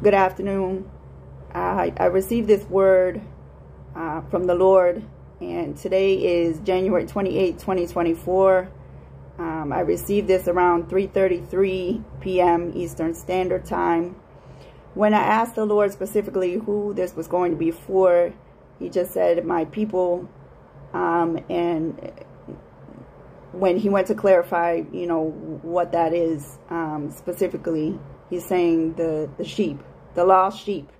Good afternoon. I, I received this word uh, from the Lord, and today is January 28, 2024. Um, I received this around 3.33 p.m. Eastern Standard Time. When I asked the Lord specifically who this was going to be for, he just said, my people. Um, and when he went to clarify, you know, what that is um, specifically, he's saying the, the sheep, the lost sheep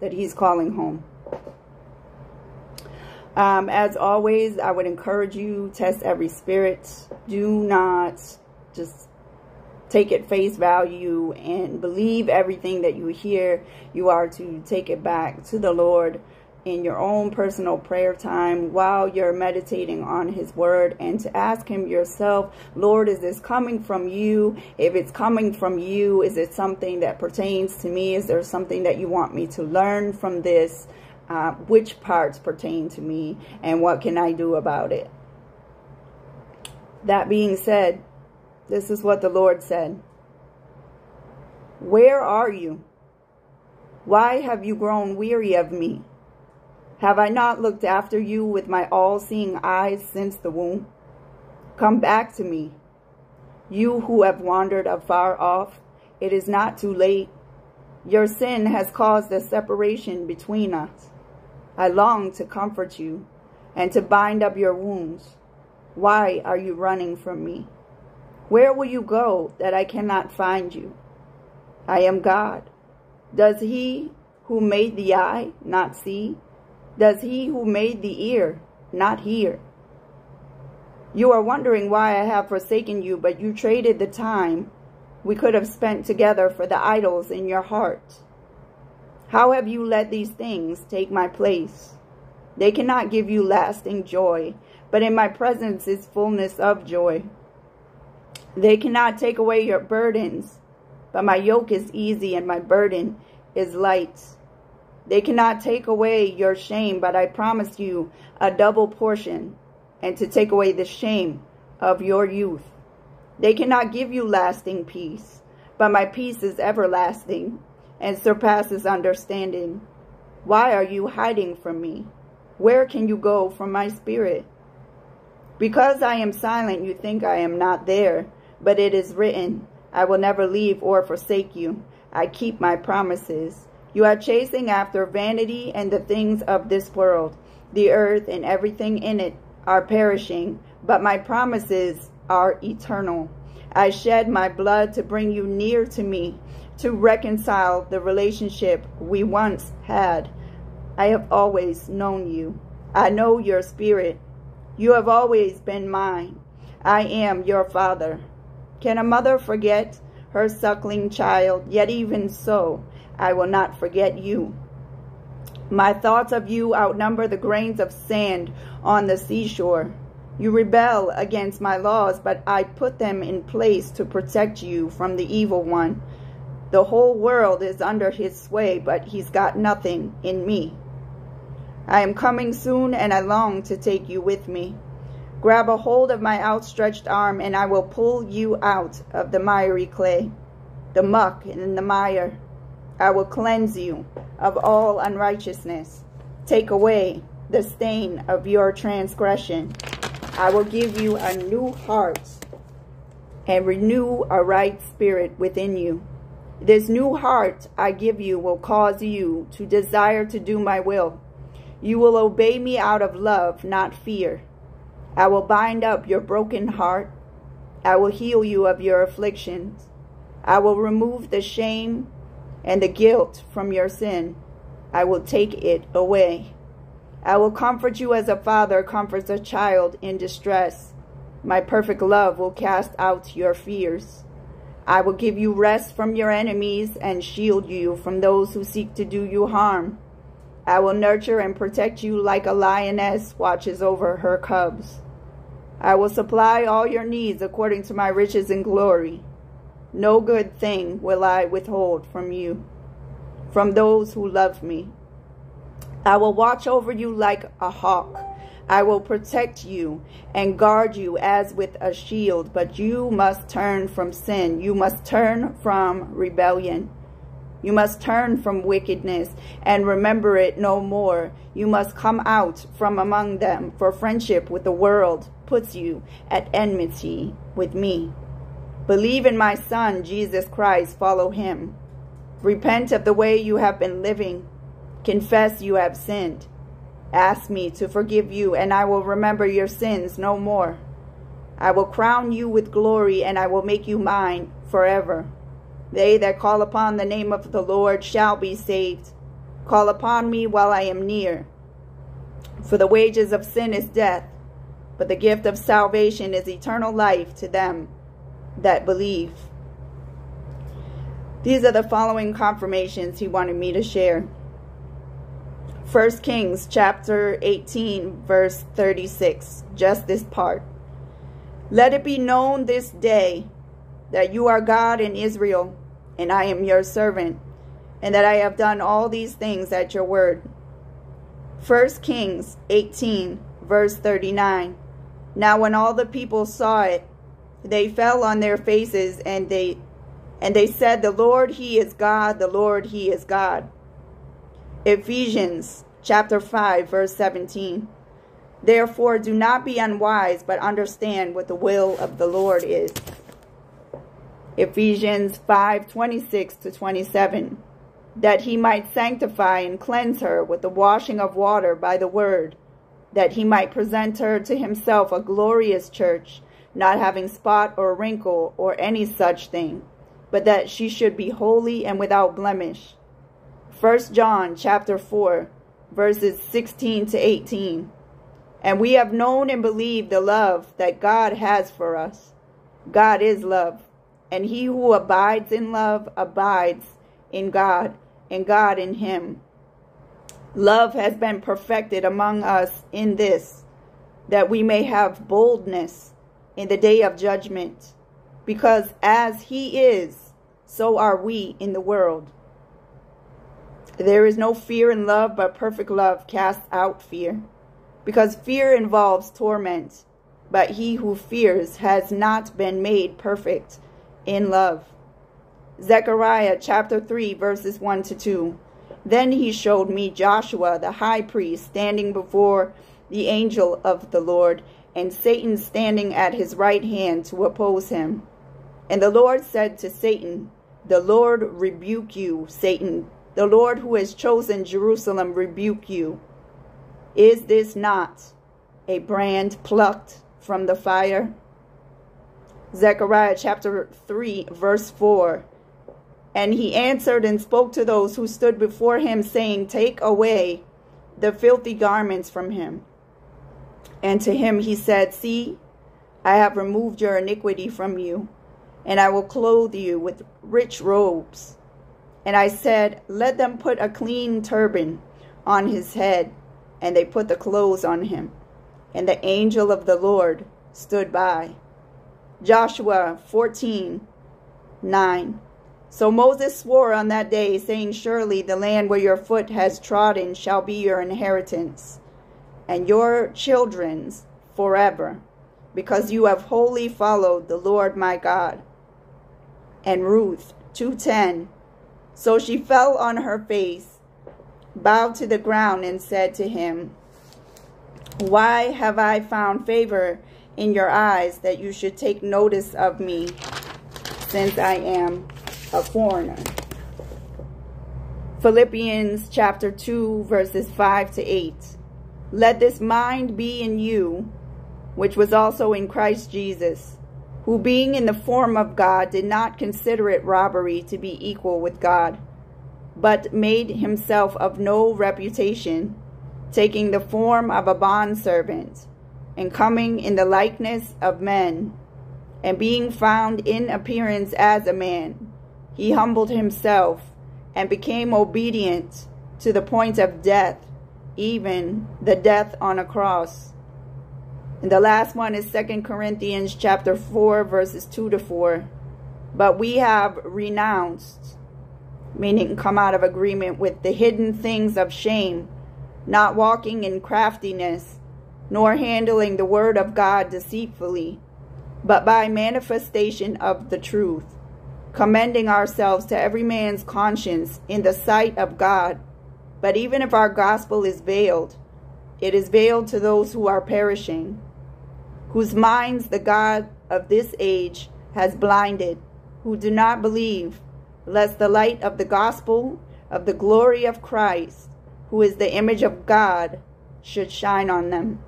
that he's calling home. Um, as always, I would encourage you, test every spirit. Do not just take it face value and believe everything that you hear. You are to take it back to the Lord in your own personal prayer time while you're meditating on his word and to ask him yourself, Lord, is this coming from you? If it's coming from you, is it something that pertains to me? Is there something that you want me to learn from this? Uh, which parts pertain to me and what can I do about it? That being said, this is what the Lord said. Where are you? Why have you grown weary of me? Have I not looked after you with my all-seeing eyes since the womb? Come back to me, you who have wandered afar off. It is not too late. Your sin has caused a separation between us. I long to comfort you and to bind up your wounds. Why are you running from me? Where will you go that I cannot find you? I am God. Does he who made the eye not see? Does he who made the ear not hear? You are wondering why I have forsaken you, but you traded the time we could have spent together for the idols in your heart. How have you let these things take my place? They cannot give you lasting joy, but in my presence is fullness of joy. They cannot take away your burdens, but my yoke is easy and my burden is light. They cannot take away your shame, but I promise you a double portion and to take away the shame of your youth. They cannot give you lasting peace, but my peace is everlasting and surpasses understanding. Why are you hiding from me? Where can you go from my spirit? Because I am silent, you think I am not there, but it is written, I will never leave or forsake you. I keep my promises. You are chasing after vanity and the things of this world. The earth and everything in it are perishing, but my promises are eternal. I shed my blood to bring you near to me, to reconcile the relationship we once had. I have always known you. I know your spirit. You have always been mine. I am your father. Can a mother forget her suckling child? Yet even so, I will not forget you. My thoughts of you outnumber the grains of sand on the seashore. You rebel against my laws, but I put them in place to protect you from the evil one. The whole world is under his sway, but he's got nothing in me. I am coming soon, and I long to take you with me. Grab a hold of my outstretched arm, and I will pull you out of the miry clay, the muck and the mire. I will cleanse you of all unrighteousness. Take away the stain of your transgression. I will give you a new heart and renew a right spirit within you. This new heart I give you will cause you to desire to do my will. You will obey me out of love, not fear. I will bind up your broken heart. I will heal you of your afflictions. I will remove the shame and the guilt from your sin. I will take it away. I will comfort you as a father comforts a child in distress. My perfect love will cast out your fears. I will give you rest from your enemies and shield you from those who seek to do you harm. I will nurture and protect you like a lioness watches over her cubs. I will supply all your needs according to my riches and glory. No good thing will I withhold from you, from those who love me. I will watch over you like a hawk. I will protect you and guard you as with a shield, but you must turn from sin. You must turn from rebellion. You must turn from wickedness and remember it no more. You must come out from among them, for friendship with the world puts you at enmity with me. Believe in my Son, Jesus Christ, follow him. Repent of the way you have been living. Confess you have sinned. Ask me to forgive you, and I will remember your sins no more. I will crown you with glory, and I will make you mine forever. They that call upon the name of the Lord shall be saved. Call upon me while I am near. For the wages of sin is death, but the gift of salvation is eternal life to them that believe. These are the following confirmations he wanted me to share. 1 Kings chapter 18 verse 36, just this part. Let it be known this day that you are God in Israel, and I am your servant, and that I have done all these things at your word. 1 Kings 18, verse 39. Now when all the people saw it, they fell on their faces and they and they said, The Lord he is God, the Lord he is God. Ephesians chapter 5, verse 17. Therefore do not be unwise, but understand what the will of the Lord is. Ephesians 5 26 to 27, that he might sanctify and cleanse her with the washing of water by the word, that he might present her to himself a glorious church, not having spot or wrinkle or any such thing, but that she should be holy and without blemish. 1 John chapter 4, verses 16 to 18. And we have known and believed the love that God has for us. God is love. And he who abides in love abides in God, and God in him. Love has been perfected among us in this, that we may have boldness in the day of judgment. Because as he is, so are we in the world. There is no fear in love, but perfect love casts out fear. Because fear involves torment, but he who fears has not been made perfect in love. Zechariah chapter 3, verses 1 to 2. Then he showed me Joshua the high priest standing before the angel of the Lord, and Satan standing at his right hand to oppose him. And the Lord said to Satan, The Lord rebuke you, Satan. The Lord who has chosen Jerusalem rebuke you. Is this not a brand plucked from the fire? Zechariah chapter 3, verse 4. And he answered and spoke to those who stood before him, saying, Take away the filthy garments from him. And to him he said, See, I have removed your iniquity from you, and I will clothe you with rich robes. And I said, Let them put a clean turban on his head. And they put the clothes on him. And the angel of the Lord stood by. Joshua 14 9. So Moses swore on that day, saying, Surely the land where your foot has trodden shall be your inheritance, and your children's forever, because you have wholly followed the Lord my God. And Ruth 2:10 So she fell on her face, bowed to the ground, and said to him, Why have I found favor in your eyes that you should take notice of me since I am a foreigner. Philippians chapter 2 verses 5 to 8. Let this mind be in you, which was also in Christ Jesus, who being in the form of God did not consider it robbery to be equal with God, but made himself of no reputation, taking the form of a bondservant and coming in the likeness of men, and being found in appearance as a man, he humbled himself and became obedient to the point of death, even the death on a cross. And the last one is Second Corinthians chapter 4, verses 2 to 4. But we have renounced, meaning come out of agreement with the hidden things of shame, not walking in craftiness, nor handling the word of God deceitfully, but by manifestation of the truth. commending ourselves to every man's conscience in the sight of God. But even if our gospel is veiled, it is veiled to those who are perishing, whose minds the God of this age has blinded, who do not believe, lest the light of the gospel of the glory of Christ, who is the image of God, should shine on them.